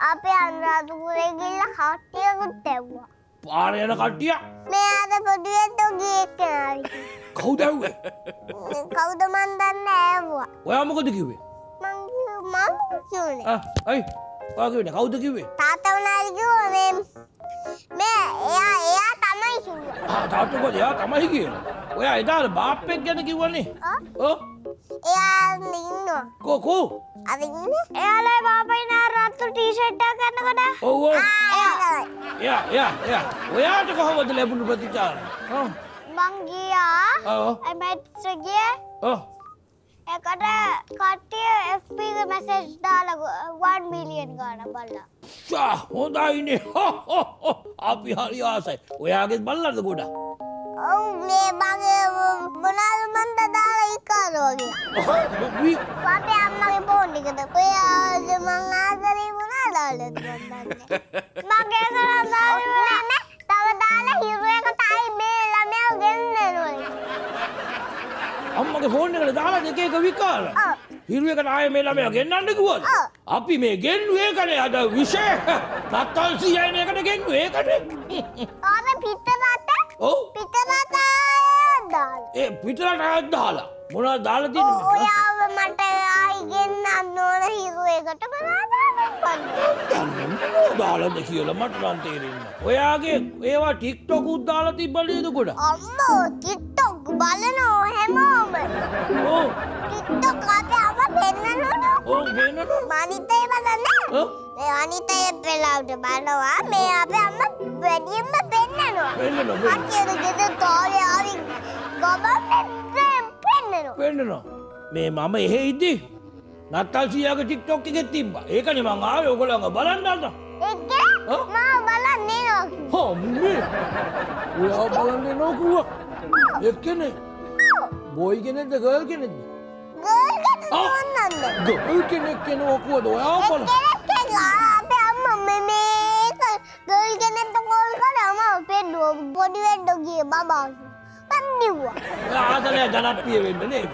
අපේ අන්රාධපුරේ ගිල්ල කට්ටියකුත් තැව්වා. පාර යන කට්ටිය මේ අද පොඩුවෙන්ට ගිය එක්කෙනාවි. කවුදැව්වේ කවුද මන් දන්න ඇව්වා. ඔයා මොකද කිව්වේ මං කිව්ව- මං කිව්නේ. ආ, ඇයි ඔයාකිවෙන කවුද කිව්වේ තාත්තා වුණාට කිව්වා මේ මේ එයා එයා තමයි කිව්වා. තාත්තකොද එයා තමයි කියන ඔයා එදාට බාප්පෙක් ගැන කිව්වන්නේ ආ? ඕ එයා ඉන්නවා. කෝකෝ අද ඉන්නේ? එයාලයි ඔව්. එයා එයා එයා ඔයාට කොහොමද ලැබුණු ප්‍රතිචාර? ආ, මං ගියා ඔව්. ඇමැට්ස් ගිය ඔව්. එකට කට්ටිය එක මැසේජ් දාලා 1 මිලියන් ගාන බලලා. ෂා හොඳයිනේ. අපි හරි ආසයි. ඔයාගෙත් බල්ලද ගොඩා ඔව් මේ මගේ මොනාද මන්ද දාලා ඉකාරෝ ගියා. අපේ අම්මගේ ෆෝන් එකට කොයාද මං මන් දන්නේ. මගේ කරන් දාලා නෑ. තව දාලා හිරු එකටයි මේ ළමයා ගෙන්නනවා. අම්මගේ ෆෝන් එකට දාලා දෙක එක ඔව්. හිරුවකට ආය මේ ළමයා ගෙන්නන්න කිව්වද. අපි මේ ගෙන්නුවේ ඒකනේ අද විශේෂ තත්තල් සීයයින එකට ගෙන්නුවේ ඒකනේ ආර පිටරට ඔව් පිටරට දාලා. ඒ පිටරට අයත් දාලා මොනවද දාලා තියෙන්නේ ඔයාව මට ආයි ගෙන්නන්න ඕන හිරු එකට බලන්න. දාලද කියලා මට නම් තේරෙන්නේ ඔයාගේ ඒවා ටික්ටොක් උත් දාලා තිබ්බලේද ගොඩ අම්මෝ ටික්ටොක් බලනෝ හැමෝම. ඔව්. ටික්ටොක් අපේ අම පෙන්නනොන ඔව් වෙනනෝ මනිතය බලන්න. මේ අනිතය පෙලාවට බලවා මේ අපේ අම්ම වැඩියම්ම පෙන්නනවා. වෙන්න අකර ගෙද තෝලය ආවි ගොබම් පෙන්නනවා. වෙන්නනෝ මේ මම එහෙ ඉද්දි නත්තල් සීයාගේ ටික්ටොක් එකෙත් තිබ්බා. ඒකනේ මං ආවේ. ඔයගොල්ලන්ව බලන්න අද එක්ක? ඔව්. මා බලන්නේ නෝ. හෝ මේ ඔයා බලන්නේ නොකුව එක්කනේ බොයි කෙනෙක්ද ගර්ල් කෙනෙක්ද? ගල්කට ආ. ඕන්නන්න ගර්ල් කෙනෙක් කෙනෝකුවද ඔයා බල අපේ අම්ම මේක ගල් ගෙනෙට කොල් කරම පෙන්ඩුව පොඩි වෙඩ්ඩ ගිය බබා පන්දිව්වා ආතනය ජනප්‍රිය වෙන්න නේද